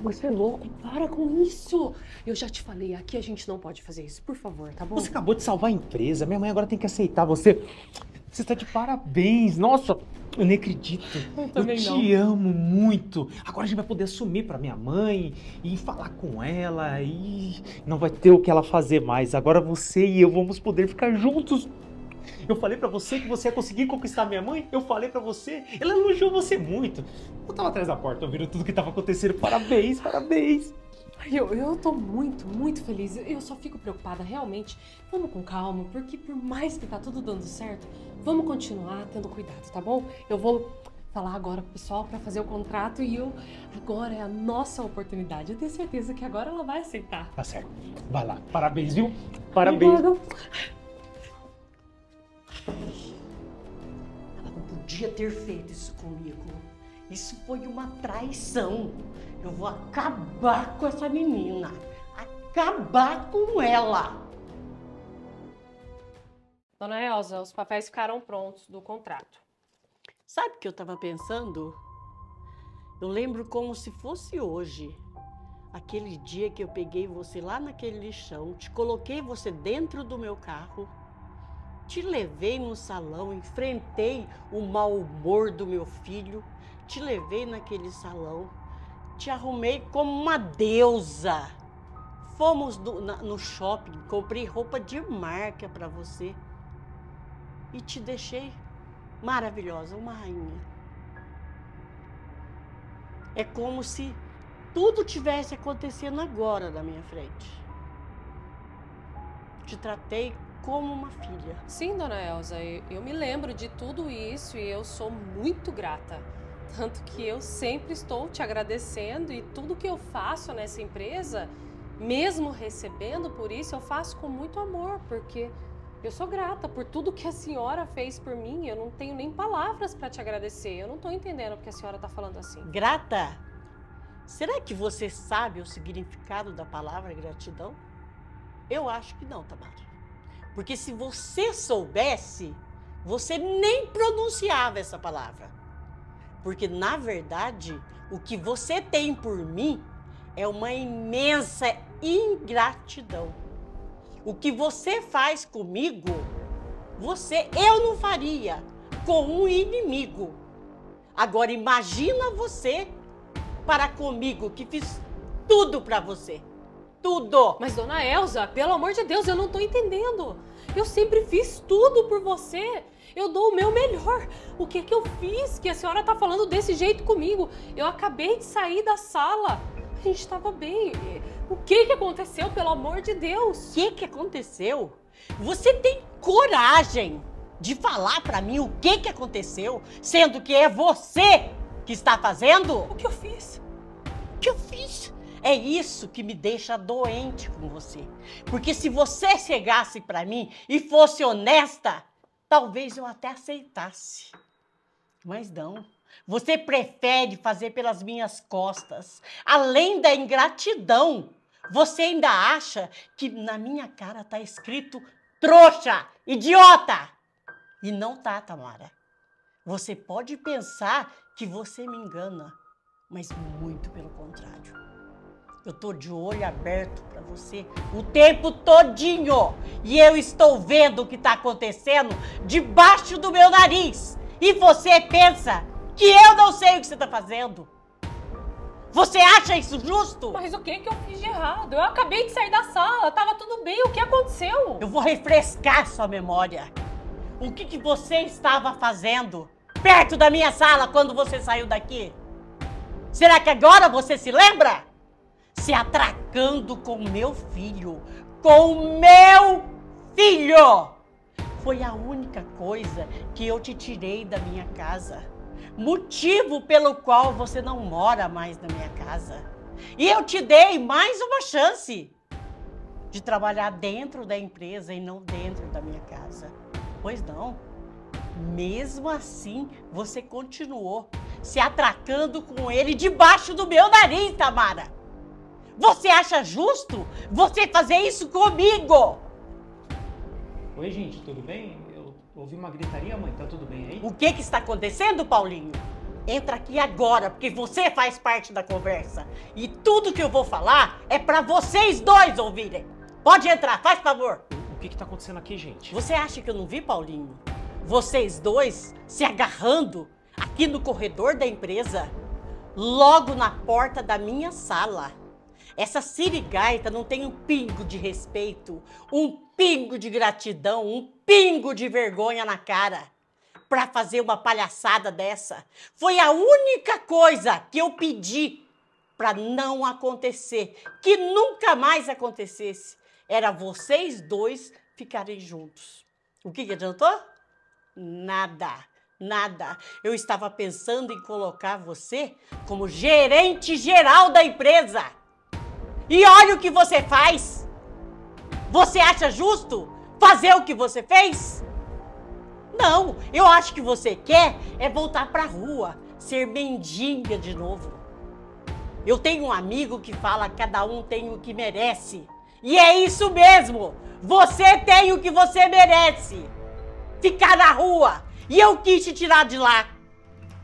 Você é louco? Para com isso! Eu já te falei, aqui a gente não pode fazer isso, por favor, tá bom? Você acabou de salvar a empresa. Minha mãe agora tem que aceitar você. Você está de parabéns. Nossa, eu nem acredito. Eu também te amo muito. Agora a gente vai poder assumir para minha mãe e falar com ela e não vai ter o que ela fazer mais. Agora você e eu vamos poder ficar juntos. Eu falei pra você que você ia conseguir conquistar minha mãe. Eu falei pra você. Ela elogiou você muito. Eu tava atrás da porta ouvindo tudo que tava acontecendo. Parabéns, parabéns. Eu, eu tô muito, muito feliz. Eu só fico preocupada, realmente. Vamos com calma, porque por mais que tá tudo dando certo, vamos continuar tendo cuidado, tá bom? Eu vou falar agora pro pessoal para fazer o contrato e eu agora é a nossa oportunidade. Eu tenho certeza que agora ela vai aceitar. Tá certo. Vai lá. Parabéns, viu? Parabéns. Podia ter feito isso comigo. Isso foi uma traição. Eu vou acabar com essa menina. Acabar com ela. Dona Elza, os papéis ficaram prontos do contrato. Sabe o que eu estava pensando? Eu lembro como se fosse hoje. Aquele dia que eu peguei você lá naquele lixão, te coloquei você dentro do meu carro te levei no salão, enfrentei o mau humor do meu filho, te levei naquele salão, te arrumei como uma deusa. Fomos do, na, no shopping, comprei roupa de marca para você e te deixei maravilhosa, uma rainha. É como se tudo tivesse acontecendo agora na minha frente. Te tratei como uma filha. Sim, dona Elza, eu me lembro de tudo isso e eu sou muito grata. Tanto que eu sempre estou te agradecendo e tudo que eu faço nessa empresa, mesmo recebendo por isso, eu faço com muito amor, porque eu sou grata por tudo que a senhora fez por mim. Eu não tenho nem palavras para te agradecer. Eu não estou entendendo porque a senhora está falando assim. Grata? Será que você sabe o significado da palavra gratidão? Eu acho que não, Tamara. Porque se você soubesse, você nem pronunciava essa palavra. Porque na verdade, o que você tem por mim é uma imensa ingratidão. O que você faz comigo, você eu não faria com um inimigo. Agora imagina você para comigo que fiz tudo para você. Tudo. Mas dona Elza, pelo amor de Deus, eu não tô entendendo. Eu sempre fiz tudo por você. Eu dou o meu melhor. O que que eu fiz que a senhora tá falando desse jeito comigo? Eu acabei de sair da sala. A gente estava bem. O que que aconteceu, pelo amor de Deus? O que que aconteceu? Você tem coragem de falar para mim o que que aconteceu, sendo que é você que está fazendo? O que eu fiz? O que eu fiz? É isso que me deixa doente com você. Porque se você chegasse para mim e fosse honesta, talvez eu até aceitasse. Mas não. Você prefere fazer pelas minhas costas. Além da ingratidão, você ainda acha que na minha cara tá escrito trouxa, idiota. E não tá, Tamara. Você pode pensar que você me engana, mas muito pelo contrário. Eu tô de olho aberto para você o tempo todinho. E eu estou vendo o que tá acontecendo debaixo do meu nariz. E você pensa que eu não sei o que você tá fazendo. Você acha isso justo? Mas o que que eu fiz de errado? Eu acabei de sair da sala, tava tudo bem, o que aconteceu? Eu vou refrescar sua memória. O que que você estava fazendo perto da minha sala quando você saiu daqui? Será que agora você se lembra? Se atracando com meu filho, com meu filho. Foi a única coisa que eu te tirei da minha casa. Motivo pelo qual você não mora mais na minha casa. E eu te dei mais uma chance de trabalhar dentro da empresa e não dentro da minha casa. Pois não. Mesmo assim, você continuou se atracando com ele debaixo do meu nariz, Tamara. Você acha justo você fazer isso comigo? Oi, gente, tudo bem? Eu ouvi uma gritaria, mãe. Tá tudo bem aí? O que que está acontecendo, Paulinho? entra aqui agora, porque você faz parte da conversa. E tudo que eu vou falar é pra vocês dois ouvirem. Pode entrar, faz favor. O que que tá acontecendo aqui, gente? Você acha que eu não vi, Paulinho? Vocês dois se agarrando aqui no corredor da empresa, logo na porta da minha sala. Essa sirigaita não tem um pingo de respeito, um pingo de gratidão, um pingo de vergonha na cara para fazer uma palhaçada dessa. Foi a única coisa que eu pedi para não acontecer, que nunca mais acontecesse. Era vocês dois ficarem juntos. O que, que adiantou? Nada, nada. Eu estava pensando em colocar você como gerente geral da empresa. E olha o que você faz. Você acha justo fazer o que você fez? Não, eu acho que você quer é voltar pra rua, ser mendiga de novo. Eu tenho um amigo que fala cada um tem o que merece. E é isso mesmo! Você tem o que você merece! Ficar na rua! E eu quis te tirar de lá!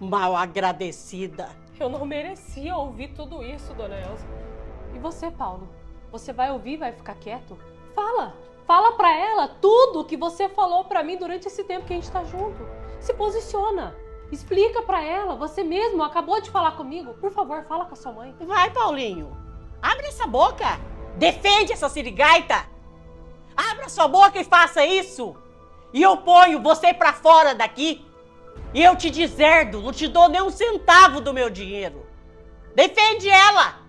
Mal agradecida. Eu não merecia ouvir tudo isso, dona Elza. Você, Paulo? Você vai ouvir vai ficar quieto? Fala! Fala pra ela tudo o que você falou pra mim durante esse tempo que a gente tá junto. Se posiciona. Explica pra ela. Você mesmo acabou de falar comigo. Por favor, fala com a sua mãe. Vai, Paulinho. Abre essa boca. Defende essa sirigaita. Abra sua boca e faça isso. E eu ponho você pra fora daqui. E eu te deserdo. Não te dou nem um centavo do meu dinheiro. Defende ela.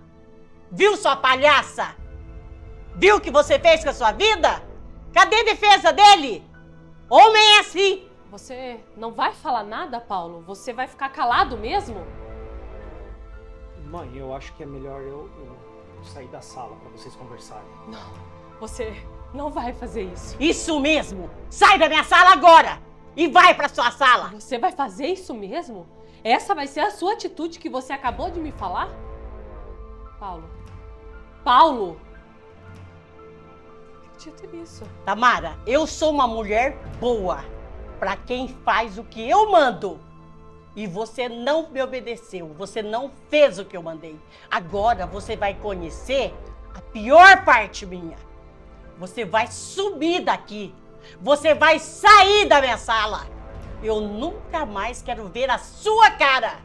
Viu, sua palhaça? Viu o que você fez com a sua vida? Cadê a defesa dele? Homem é assim. Você não vai falar nada, Paulo? Você vai ficar calado mesmo? Mãe, eu acho que é melhor eu, eu sair da sala pra vocês conversarem. Não, você não vai fazer isso. Isso mesmo. Sai da minha sala agora e vai pra sua sala. Você vai fazer isso mesmo? Essa vai ser a sua atitude que você acabou de me falar? Paulo. Paulo! Acredito nisso. Tamara, eu sou uma mulher boa pra quem faz o que eu mando. E você não me obedeceu, você não fez o que eu mandei. Agora você vai conhecer a pior parte minha. Você vai subir daqui. Você vai sair da minha sala. Eu nunca mais quero ver a sua cara.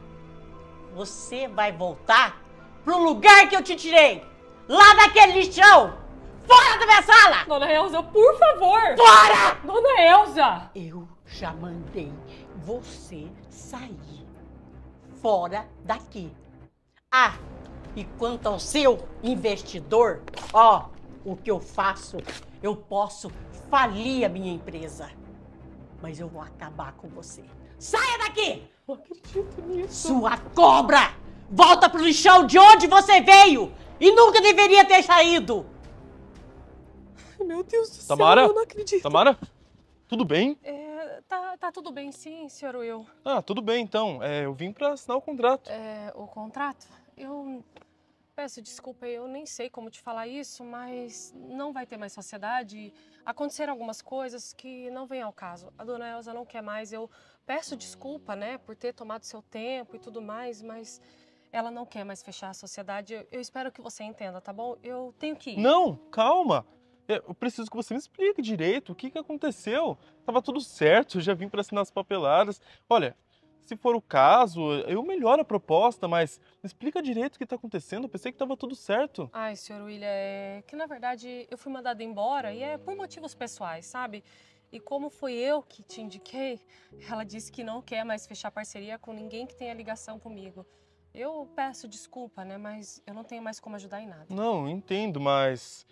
Você vai voltar pro lugar que eu te tirei. Lá naquele lixão. Fora da minha sala! Dona Elza, por favor! Fora! Dona Elza! Eu já mandei você sair. Fora daqui. Ah, e quanto ao seu investidor, ó, o que eu faço, eu posso falir a minha empresa. Mas eu vou acabar com você. Saia daqui! Não acredito nisso. Sua cobra! Volta pro lixão de onde você veio! E nunca deveria ter saído! Ai, Meu Deus do Tamara? céu, eu não acredito. Tamara? Tudo bem? É, tá, tá tudo bem sim, senhor Will. Ah, tudo bem então. É, eu vim pra assinar o contrato. É, o contrato? Eu peço desculpa, eu nem sei como te falar isso, mas não vai ter mais sociedade. Aconteceram algumas coisas que não vêm ao caso. A dona Elza não quer mais. Eu peço desculpa, né, por ter tomado seu tempo e tudo mais, mas ela não quer mais fechar a sociedade. Eu, eu espero que você entenda, tá bom? Eu tenho que ir. Não, calma. É, Eu preciso que você me explique direito o que, que aconteceu. Tava tudo certo, eu já vim pra assinar as papeladas. Olha, se for o caso, eu melhoro a proposta, mas explica direito o que tá acontecendo. Eu pensei que tava tudo certo. Ai, senhor William, é que na verdade eu fui mandada embora e é por motivos pessoais, sabe? E como foi eu que te indiquei, ela disse que não quer mais fechar parceria com ninguém que tenha ligação comigo. Eu peço desculpa, né? Mas eu não tenho mais como ajudar em nada. Não, entendo, mas.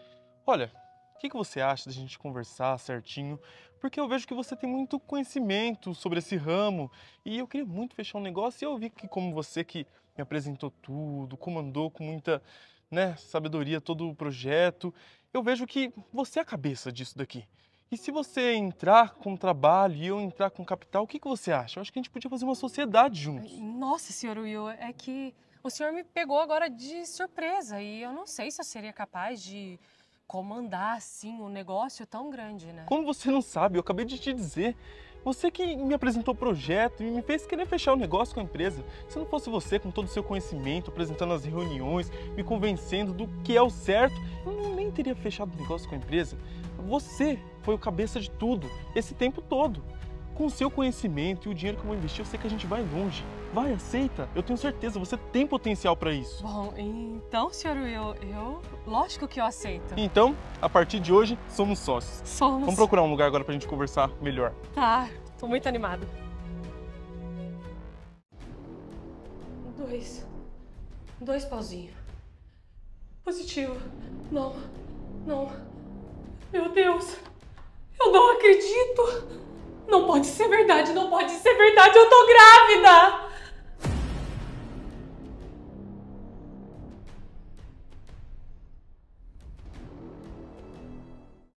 Olha, o que, que você acha da gente conversar certinho? Porque eu vejo que você tem muito conhecimento sobre esse ramo e eu queria muito fechar um negócio e eu vi que, como você que me apresentou tudo, comandou com muita né, sabedoria todo o projeto, eu vejo que você é a cabeça disso daqui. E se você entrar com trabalho e eu entrar com capital, o que, que você acha? Eu acho que a gente podia fazer uma sociedade juntos. Nossa, senhor Will, é que o senhor me pegou agora de surpresa e eu não sei se eu seria capaz de comandar assim um negócio tão grande, né? Como você não sabe, eu acabei de te dizer. Você que me apresentou o projeto e me fez querer fechar o negócio com a empresa. Se não fosse você, com todo o seu conhecimento, apresentando as reuniões, me convencendo do que é o certo, eu nem teria fechado o negócio com a empresa. Você foi o cabeça de tudo, esse tempo todo. Com o seu conhecimento e o dinheiro que eu vou investir, eu sei que a gente vai longe. Vai, aceita. Eu tenho certeza, você tem potencial para isso. Bom, então, senhor Will, eu. Lógico que eu aceito. Então, a partir de hoje, somos sócios. Somos. Vamos procurar um lugar agora pra gente conversar melhor. Tá, tô muito animada. Dois. Dois pauzinhos. Positivo. Não. Não. Meu Deus. Eu não acredito. Não pode ser verdade, não pode ser verdade. Eu tô grávida.